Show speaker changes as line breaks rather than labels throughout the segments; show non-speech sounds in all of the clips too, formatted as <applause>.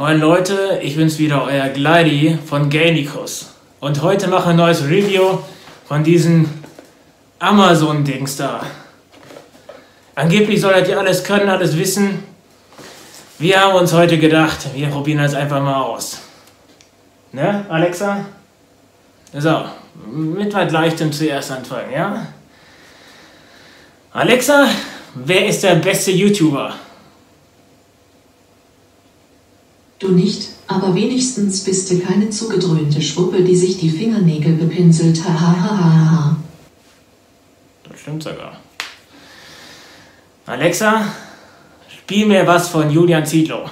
Moin Leute, ich bin's wieder, euer Glidi von Gainikus. Und heute mache ich ein neues Review von diesem Amazon-Dings da. Angeblich solltet ihr alles können, alles wissen. Wir haben uns heute gedacht, wir probieren das einfach mal aus. Ne, Alexa? So, mit was Leichtem zuerst anfangen, ja? Alexa, wer ist der beste YouTuber?
Du nicht, aber wenigstens bist du keine zugedröhnte Schwuppe, die sich die Fingernägel bepinselt. Hahaha.
Das stimmt sogar. Alexa, spiel mir was von Julian Zietlow.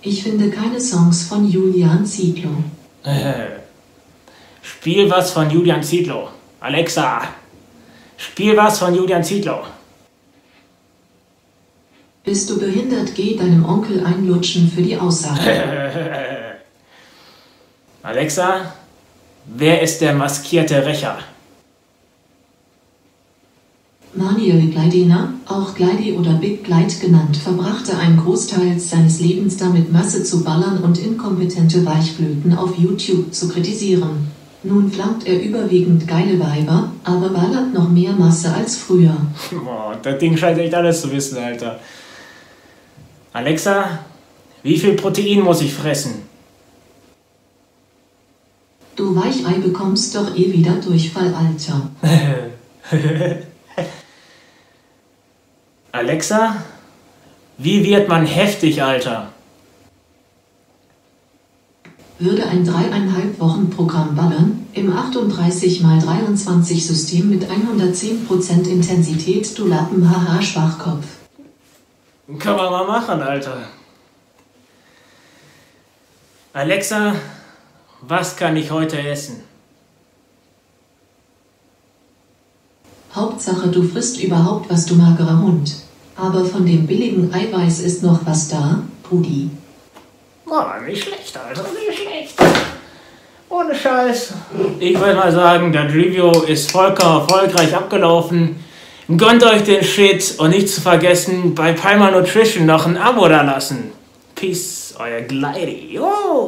Ich finde keine Songs von Julian Zietlow. <laughs>
Spiel was von Julian Zietlow. Alexa, spiel was von Julian Zietlow.
Bist du behindert, geh deinem Onkel einlutschen für die Aussage. <laughs>
Alexa, wer ist der maskierte Rächer?
Manuel Gleidiner, auch Gleidi oder Big Glide genannt, verbrachte einen Großteil seines Lebens damit, Masse zu ballern und inkompetente Weichblüten auf YouTube zu kritisieren. Nun flankt er überwiegend geile Weiber, aber ballert noch mehr Masse als früher. <laughs>
Boah, das Ding scheint echt alles zu wissen, Alter. Alexa, wie viel Protein muss ich fressen?
Du Weichei bekommst doch eh wieder Durchfall, Alter. <laughs>
Alexa, wie wird man heftig, Alter?
Würde ein dreieinhalb Wochen Programm ballern, im 38x23 System mit 110% Intensität, du Lappen, haha, Schwachkopf.
Kann man mal machen, Alter. Alexa, was kann ich heute essen?
Hauptsache du frisst überhaupt was, du magerer Hund. Aber von dem billigen Eiweiß ist noch was da, Pudi.
Boah, nicht schlecht, Alter, nicht schlecht. Ohne Scheiß. Ich würde mal sagen, das Review ist vollkommen erfolgreich abgelaufen. Gönnt euch den Shit und nicht zu vergessen, bei Palmer Nutrition noch ein Abo da lassen. Peace, euer Glidi. Oh.